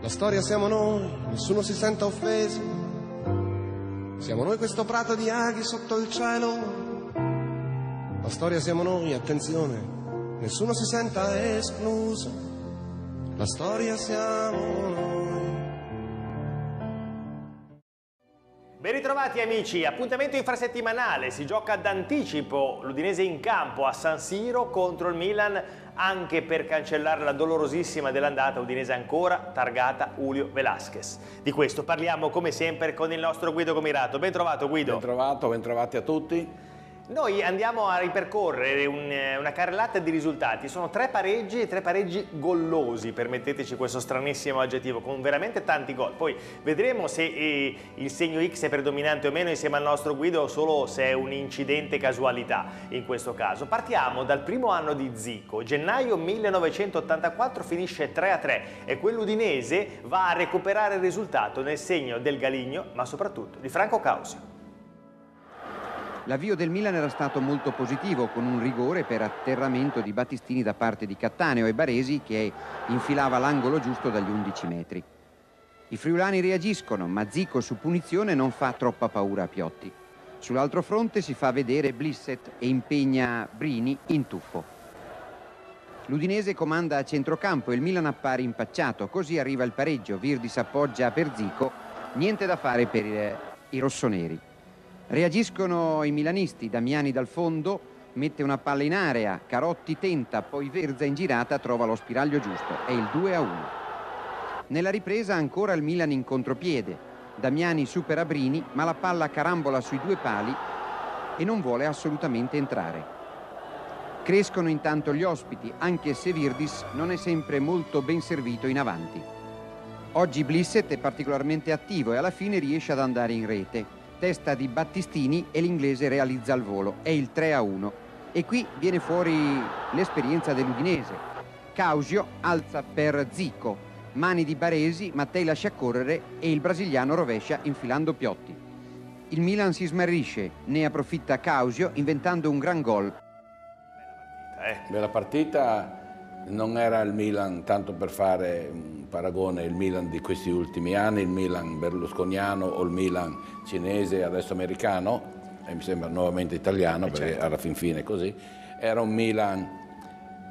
La storia siamo noi, nessuno si senta offeso. Siamo noi questo prato di aghi sotto il cielo. La storia siamo noi, attenzione, nessuno si senta escluso. La storia siamo noi. Ben ritrovati amici, appuntamento infrasettimanale, si gioca d'anticipo l'Udinese in campo a San Siro contro il Milan anche per cancellare la dolorosissima dell'andata udinese ancora targata Julio Velasquez. Di questo parliamo come sempre con il nostro Guido Comirato. Ben trovato Guido. Ben trovato, ben trovati a tutti. Noi andiamo a ripercorrere un, una carrellata di risultati, sono tre pareggi e tre pareggi gollosi, permetteteci questo stranissimo aggettivo, con veramente tanti gol. Poi vedremo se eh, il segno X è predominante o meno insieme al nostro Guido o solo se è un'incidente casualità in questo caso. Partiamo dal primo anno di Zico, gennaio 1984 finisce 3-3 e quell'udinese va a recuperare il risultato nel segno del Galigno, ma soprattutto di Franco Causio. L'avvio del Milan era stato molto positivo con un rigore per atterramento di Battistini da parte di Cattaneo e Baresi che infilava l'angolo giusto dagli 11 metri. I friulani reagiscono ma Zico su punizione non fa troppa paura a Piotti. Sull'altro fronte si fa vedere Blisset e impegna Brini in tuffo. L'Udinese comanda a centrocampo e il Milan appare impacciato, così arriva il pareggio, Virdis appoggia per Zico, niente da fare per i rossoneri. Reagiscono i milanisti, Damiani dal fondo mette una palla in area, Carotti tenta, poi Verza in girata trova lo spiraglio giusto, è il 2 a 1. Nella ripresa ancora il Milan in contropiede, Damiani supera Brini ma la palla carambola sui due pali e non vuole assolutamente entrare. Crescono intanto gli ospiti, anche se Virdis non è sempre molto ben servito in avanti. Oggi Blisset è particolarmente attivo e alla fine riesce ad andare in rete testa di Battistini e l'inglese realizza il volo. È il 3 a 1. E qui viene fuori l'esperienza dell'Udinese. Causio alza per Zico, mani di Baresi, Mattei lascia correre e il brasiliano rovescia infilando Piotti. Il Milan si smarrisce, ne approfitta Causio inventando un gran gol. Bella partita, non era il Milan, tanto per fare un paragone, il Milan di questi ultimi anni, il Milan berlusconiano o il Milan cinese, adesso americano, e mi sembra nuovamente italiano, eh perché certo. alla fin fine è così, era un Milan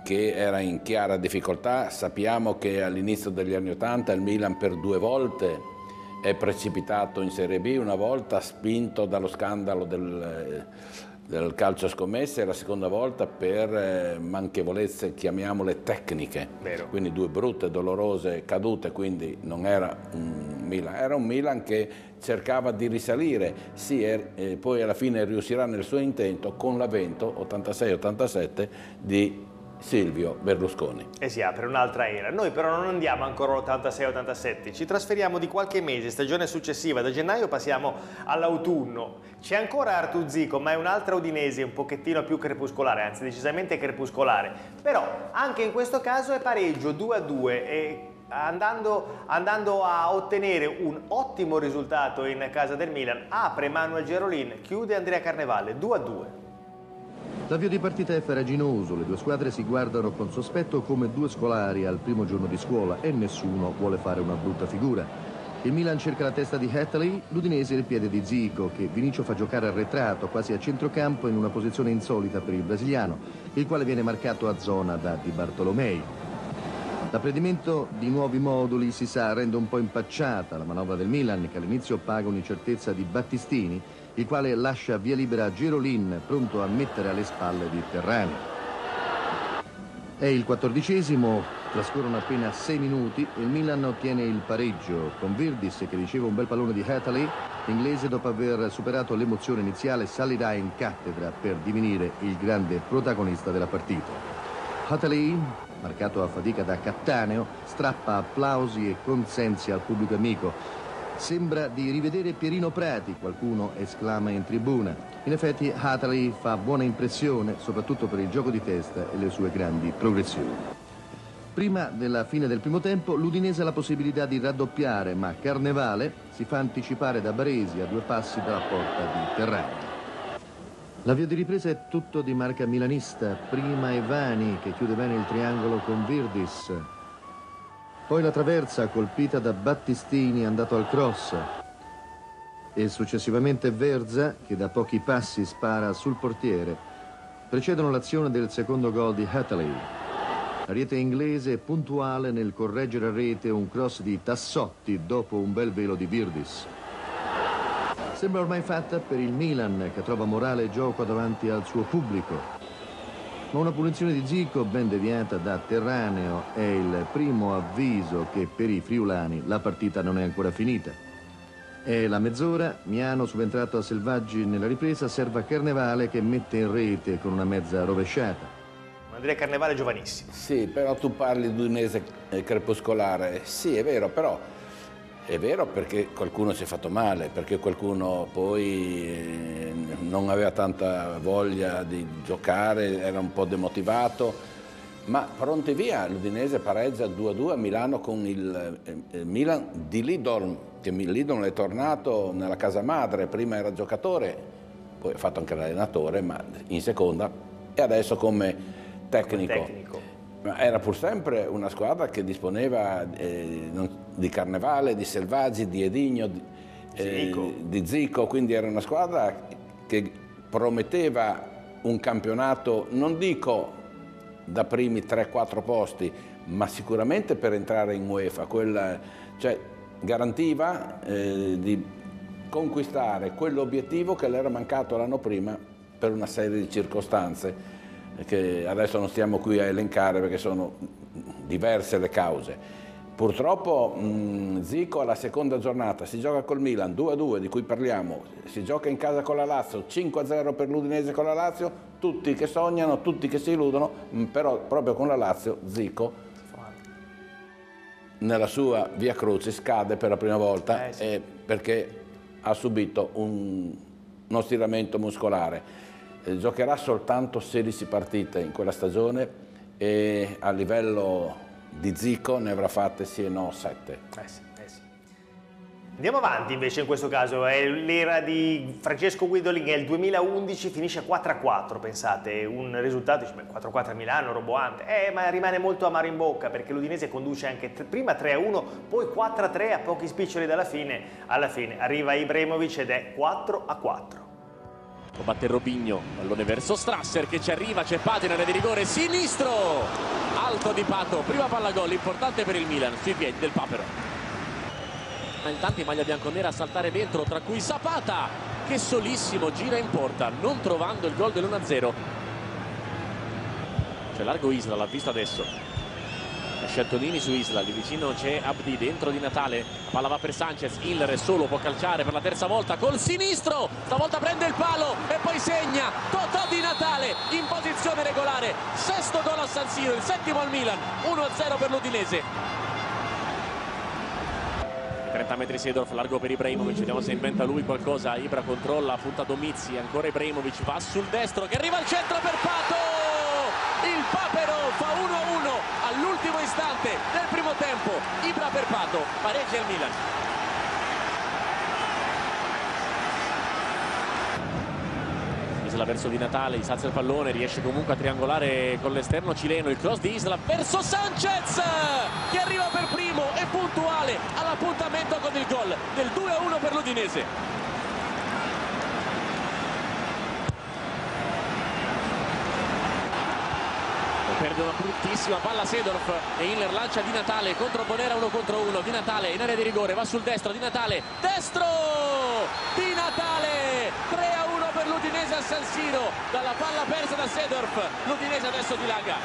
che era in chiara difficoltà, sappiamo che all'inizio degli anni Ottanta il Milan per due volte è precipitato in Serie B, una volta spinto dallo scandalo del del calcio scommesse la seconda volta per eh, manchevolezze, chiamiamole tecniche, Vero. quindi due brutte, dolorose cadute, quindi non era un Milan, era un Milan che cercava di risalire, sì, e eh, poi alla fine riuscirà nel suo intento con l'avvento 86-87 di Silvio Berlusconi. E si apre un'altra era. Noi però non andiamo ancora all'86-87, ci trasferiamo di qualche mese, stagione successiva, da gennaio passiamo all'autunno. C'è ancora Artu Zico, ma è un'altra udinese un pochettino più crepuscolare, anzi decisamente crepuscolare. Però anche in questo caso è pareggio 2-2 e andando, andando, a ottenere un ottimo risultato in casa del Milan, apre Manuel Gerolin, chiude Andrea Carnevale 2-2. L'avvio di partita è faraginoso, le due squadre si guardano con sospetto come due scolari al primo giorno di scuola e nessuno vuole fare una brutta figura. Il Milan cerca la testa di Hatley, l'Udinese il piede di Zico, che Vinicio fa giocare arretrato, quasi a centrocampo, in una posizione insolita per il brasiliano, il quale viene marcato a zona da Di Bartolomei. L'apprendimento di nuovi moduli si sa rende un po' impacciata la manovra del Milan, che all'inizio paga un'incertezza di Battistini, il quale lascia via libera a Girolin pronto a mettere alle spalle di Terrani. È il quattordicesimo, trascorrono appena sei minuti e il Milan ottiene il pareggio con Virdis che riceve un bel pallone di Hatley. L'inglese dopo aver superato l'emozione iniziale salirà in cattedra per divenire il grande protagonista della partita. Hatley, marcato a fatica da Cattaneo, strappa applausi e consensi al pubblico amico Sembra di rivedere Pierino Prati, qualcuno esclama in tribuna. In effetti Hatley fa buona impressione, soprattutto per il gioco di testa e le sue grandi progressioni. Prima della fine del primo tempo l'Udinese ha la possibilità di raddoppiare, ma Carnevale si fa anticipare da Baresi a due passi dalla porta di Terrani. L'avvio di ripresa è tutto di marca milanista, prima Evani che chiude bene il triangolo con Virdis, Poi la traversa colpita da Battistini andato al cross e successivamente Verza che da pochi passi spara sul portiere precedono l'azione del secondo gol di Hatley. La rete inglese è puntuale nel correggere a rete un cross di Tassotti dopo un bel velo di Virdis. Sembra ormai fatta per il Milan che trova morale e gioco davanti al suo pubblico. Ma una punizione di Zico ben deviata da Terraneo è il primo avviso che per i friulani la partita non è ancora finita. È la mezz'ora, Miano subentrato a Selvaggi nella ripresa, serve a Carnevale che mette in rete con una mezza rovesciata. Andrea Carnevale giovanissimo. Sì, però tu parli di un mese eh, crepuscolare. Sì, è vero, però è vero perché qualcuno si è fatto male, perché qualcuno poi eh, non aveva tanta voglia di giocare, era un po' demotivato, ma pronti via, l'Udinese pareggia 2-2 a Milano con il, eh, Milan di Lidorm che Lidon è tornato nella casa madre, prima era giocatore, poi ha fatto anche l'allenatore, ma in seconda, e adesso come tecnico. Come tecnico. Era pur sempre una squadra che disponeva eh, di Carnevale, di Selvaggi, di Edigno, di, eh, di Zico, quindi era una squadra che prometteva un campionato, non dico da primi 3-4 posti, ma sicuramente per entrare in UEFA. Quella, cioè, garantiva eh, di conquistare quell'obiettivo che le era mancato l'anno prima per una serie di circostanze che adesso non stiamo qui a elencare perché sono diverse le cause. Purtroppo mh, Zico alla seconda giornata si gioca col Milan 2-2 di cui parliamo, si gioca in casa con la Lazio 5-0 per l'Udinese con la Lazio, tutti che sognano, tutti che si illudono, però proprio con la Lazio Zico nella sua via Crucis cade per la prima volta eh, sì. perché ha subito un, uno stiramento muscolare. Eh, giocherà soltanto 16 partite in quella stagione e a livello di Zico ne avrà fatte sì e no 7. Eh sì. Andiamo avanti invece in questo caso, è l'era di Francesco Guidolin è il 2011, finisce 4-4, pensate, un risultato, 4-4 a Milano, roboante, eh, ma rimane molto amaro in bocca perché l'Udinese conduce anche prima 3-1, poi 4-3 a pochi spiccioli dalla fine, alla fine arriva Ibrahimovic ed è 4-4. Lo batte Robigno, pallone verso Strasser che ci arriva, c'è patina di rigore sinistro, alto di Pato, prima palla gol, importante per il Milan, sui piedi del Papero. Ma intanto in maglia bianconera a saltare dentro tra cui Zapata che solissimo gira in porta non trovando il gol dell'1-0 c'è largo Isla l'ha visto adesso. Sceltonini su Isla, lì vicino c'è Abdi dentro di Natale, palla va per Sanchez, Hiller è solo, può calciare per la terza volta col sinistro, stavolta prende il palo e poi segna Totò di Natale in posizione regolare, sesto gol a San Siro, il settimo al Milan, 1-0 per l'Udinese 30 metri Sedorf, largo per Ibrahimovic, vediamo se inventa lui qualcosa, Ibra controlla, punta Domizzi, ancora Ibrahimovic, va sul destro che arriva al centro per Pato! Il Papero fa 1-1 all'ultimo istante del primo tempo, Ibra per Pato, pareggia il Milan. Isla verso Di Natale, salza il pallone, riesce comunque a triangolare con l'esterno cileno, il cross di Isla verso Sanchez che arriva per primo e puntuale all'appuntamento con il gol del 2-1 per l'Udinese. Perde una bruttissima palla Sedorf e Hiller lancia Di Natale contro Bonera uno contro uno. Di Natale in area di rigore va sul destro Di Natale destro! Di Natale 3 a 1 per l'Udinese a San Siro dalla palla persa da Sedorf l'Udinese adesso dilaga.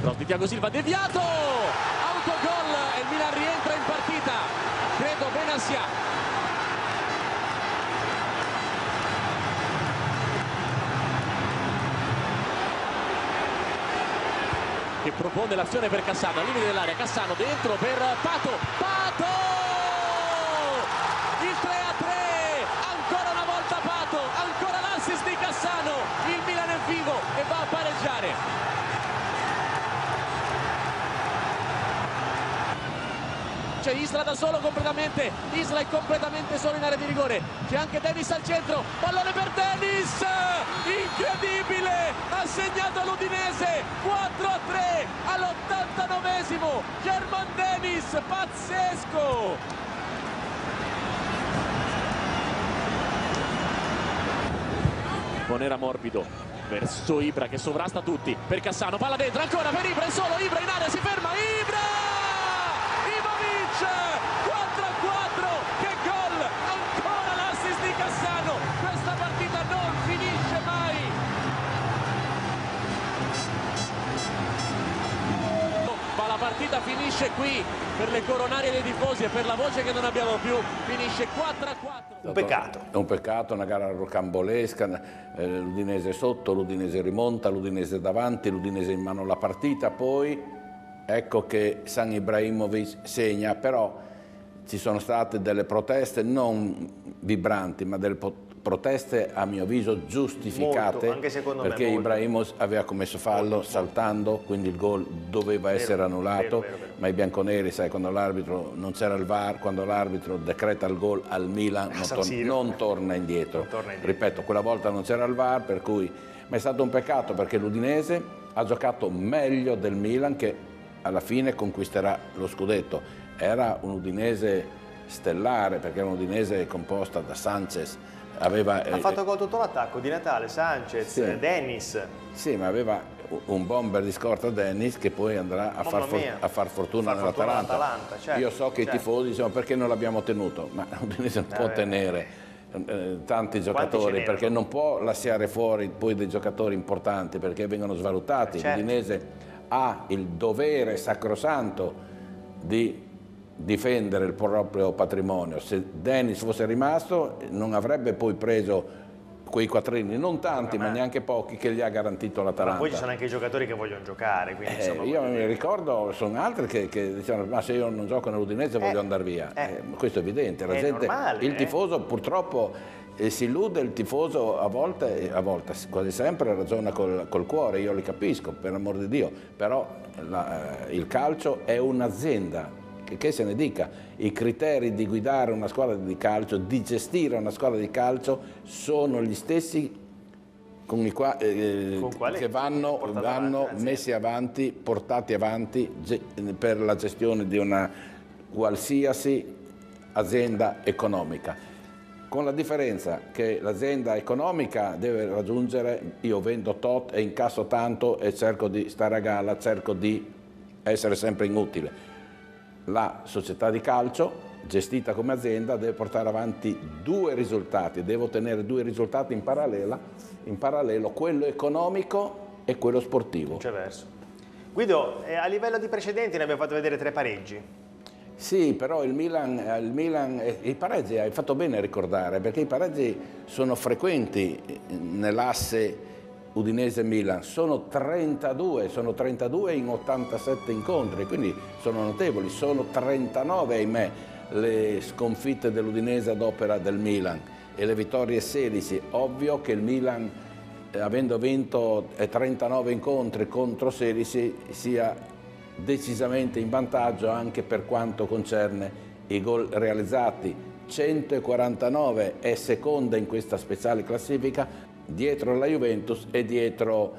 Cross di Tiago Silva deviato autogol e il Milan rientra in partita. Credo Benassia che propone l'azione per Cassano al limite dell'area. Cassano dentro per Pato. Pato! Il 3 a 3 ancora una volta Pato ancora l'assist di Cassano. Il Milan è vivo e va a pareggiare c'è Isla da solo completamente, Isla è completamente solo in area di rigore, c'è anche Dennis al centro, pallone per Dennis, incredibile, ha segnato l'Udinese, 4 a 3 all'89esimo, German Dennis, pazzesco! Bonera morbido verso Ibra che sovrasta tutti per Cassano, palla dentro ancora per Ibra, è solo Ibra in area, si ferma Ibra! Per le coronarie dei tifosi e per la voce che non abbiamo più, finisce 4 a 4. Un peccato. È un peccato, una gara rocambolesca, eh, l'Udinese sotto, l'Udinese rimonta, l'Udinese davanti, l'Udinese in mano alla partita, poi ecco che San Ibrahimovic segna, però ci sono state delle proteste non vibranti, ma delle proteste a mio avviso giustificate molto, perché Ibrahimovic aveva commesso fallo molto, saltando, quindi il gol doveva vero, essere annullato, vero, vero, ma i bianconeri, sai, quando l'arbitro non c'era il VAR, quando l'arbitro decreta il gol al Milan non, tor non, torna indietro. non torna indietro. Ripeto, quella volta non c'era il VAR, per cui ma è stato un peccato perché l'Udinese ha giocato meglio del Milan che alla fine conquisterà lo scudetto. Era un Udinese stellare perché era un Udinese composta da Sanchez, Aveva, ha fatto gol tutto l'attacco di Natale, Sanchez, sì. Dennis. Sì, ma aveva un bomber di scorta Dennis che poi andrà a, far, for a far, fortuna nell'Atalanta. Certo, Io so che certo. i tifosi dicono perché non l'abbiamo tenuto, ma Udinese non eh, può tenere eh, tanti giocatori perché non può lasciare fuori poi dei giocatori importanti perché vengono svalutati. Certo. L'Udinese ha il dovere sacrosanto di difendere il proprio patrimonio. Se Dennis fosse rimasto non avrebbe poi preso quei quattrini, non tanti ma neanche pochi che gli ha garantito l'Atalanta. poi ci sono anche i giocatori che vogliono giocare. Eh, insomma, io mi ricordo, sono altri che, che dicevano ma se io non gioco nell'Udinese eh, voglio andare via. Eh, eh questo è evidente, è gente, normale, il eh. tifoso purtroppo eh, si illude, il tifoso a volte, a volte quasi sempre ragiona col, col, cuore, io li capisco per amor di Dio, però la, il calcio è un'azienda che se ne dica, i criteri di guidare una squadra di calcio, di gestire una squadra di calcio sono gli stessi con i qua, eh, che vanno, vanno messi avanti, portati avanti per la gestione di una qualsiasi azienda economica. Con la differenza che l'azienda economica deve raggiungere, io vendo tot e incasso tanto e cerco di stare a galla, cerco di essere sempre inutile la società di calcio gestita come azienda deve portare avanti due risultati, deve ottenere due risultati in, in parallelo, quello economico e quello sportivo. Viceversa. Guido, eh, a livello di precedenti ne abbiamo fatto vedere tre pareggi. Sì, però il Milan, eh, il Milan eh, i pareggi hai fatto bene a ricordare, perché i pareggi sono frequenti nell'asse Udinese-Milan, sono 32, sono 32 in 87 incontri, quindi sono notevoli, sono 39 ahimè le sconfitte dell'Udinese ad opera del Milan e le vittorie 16, ovvio che il Milan eh, avendo vinto 39 incontri contro 16 sia decisamente in vantaggio anche per quanto concerne i gol realizzati. 149 è seconda in questa speciale classifica dietro la Juventus e dietro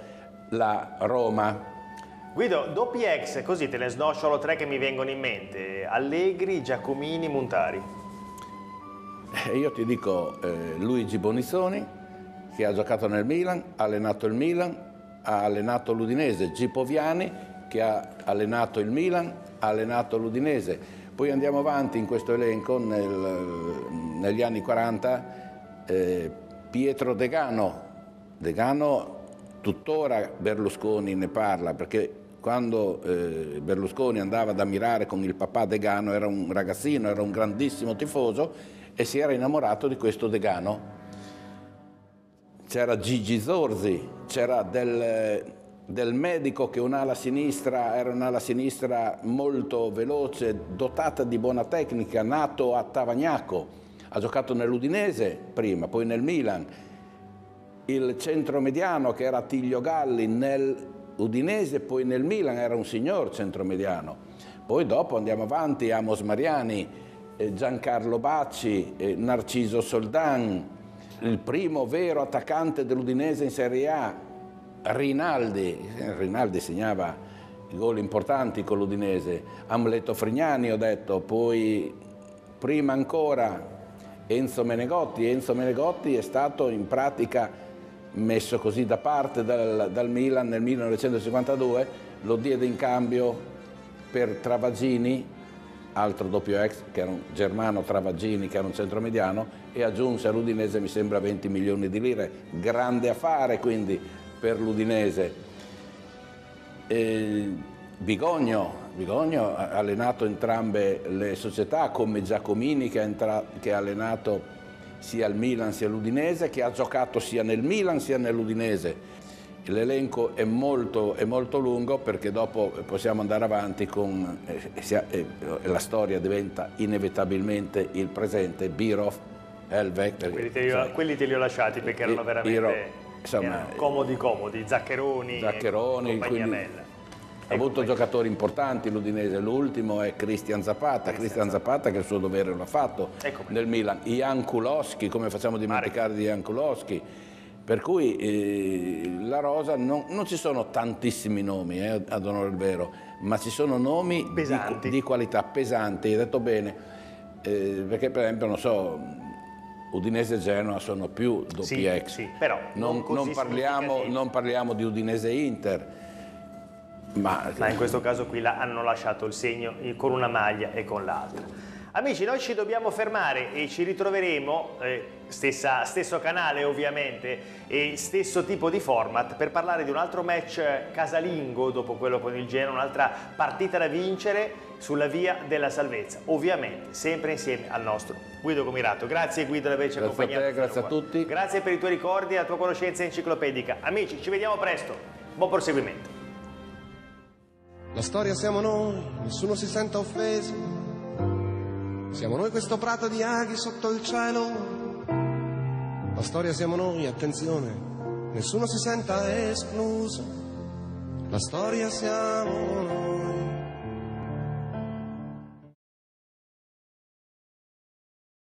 la Roma. Guido, doppi ex, così te ne snocciolo tre che mi vengono in mente, Allegri, Giacomini, Montari. Eh, io ti dico eh, Luigi Bonissoni, che ha giocato nel Milan, ha allenato il Milan, ha allenato l'Udinese, Gipoviani, che ha allenato il Milan, ha allenato l'Udinese. Poi andiamo avanti in questo elenco, nel, negli anni 40, eh, Pietro Degano. Degano tuttora Berlusconi ne parla perché quando eh, Berlusconi andava ad ammirare con il papà Degano era un ragazzino, era un grandissimo tifoso e si era innamorato di questo Degano. C'era Gigi Zorzi, c'era del, del medico che un'ala sinistra era un'ala sinistra molto veloce, dotata di buona tecnica, nato a Tavagnacco ha giocato nell'Udinese prima, poi nel Milan, il centromediano che era Tiglio Galli nell'Udinese, poi nel Milan era un signor centromediano. Poi dopo andiamo avanti, Amos Mariani, eh, Giancarlo Bacci, eh, Narciso Soldan, il primo vero attaccante dell'Udinese in Serie A, Rinaldi, eh, Rinaldi segnava gol importanti con l'Udinese, Amleto Frignani ho detto, poi prima ancora Enzo Menegotti, Enzo Menegotti è stato in pratica messo così da parte dal, dal Milan nel 1952, lo diede in cambio per Travagini altro doppio ex, che era un Germano Travaggini, che era un centromediano, e aggiunse all'Udinese mi sembra 20 milioni di lire. Grande affare quindi per l'Udinese. Bigogno, Bigogno, ha allenato entrambe le società, come Giacomini che ha, allenato sia il Milan sia l'Udinese, che ha giocato sia nel Milan sia nell'Udinese. L'elenco è molto, è molto, lungo perché dopo possiamo andare avanti con... Eh, eh, la storia diventa inevitabilmente il presente, Birov, Helvek. Quelli te, li ho, quelli te li ho lasciati perché erano veramente Biro, insomma, erano comodi comodi, Zaccheroni, Zaccheroni quindi, ha avuto giocatori importanti l'Udinese, l'ultimo è Cristian Zapata, Cristian Zapata. Che il suo dovere lo ha fatto Eccomi. nel Milan, Ian Kulowski, come facciamo a dimenticare di Ian Kulowski, per cui eh, la rosa non, non, ci sono tantissimi nomi, eh, ad onore del vero, ma ci sono nomi di, di, qualità pesanti, hai detto bene, eh, perché per esempio, non so, Udinese e Genoa sono più doppi sì, ex. Sì, però non, non, non, parliamo, non, parliamo, di Udinese Inter. Ma, ma in questo caso qui hanno lasciato il segno con una maglia e con l'altra. Amici, noi ci dobbiamo fermare e ci ritroveremo, eh, stessa, stesso canale ovviamente e stesso tipo di format, per parlare di un altro match casalingo dopo quello con il Genoa, un'altra partita da vincere sulla via della salvezza. Ovviamente, sempre insieme al nostro Guido Comirato. Grazie Guido di averci grazie accompagnato. A te, grazie a tutti. Grazie per i tuoi ricordi e la tua conoscenza enciclopedica. Amici, ci vediamo presto. Buon proseguimento. La storia siamo noi, nessuno si senta offeso siamo noi questo prato di aghi sotto il cielo. La storia siamo noi, attenzione, nessuno si senta escluso. La storia siamo noi.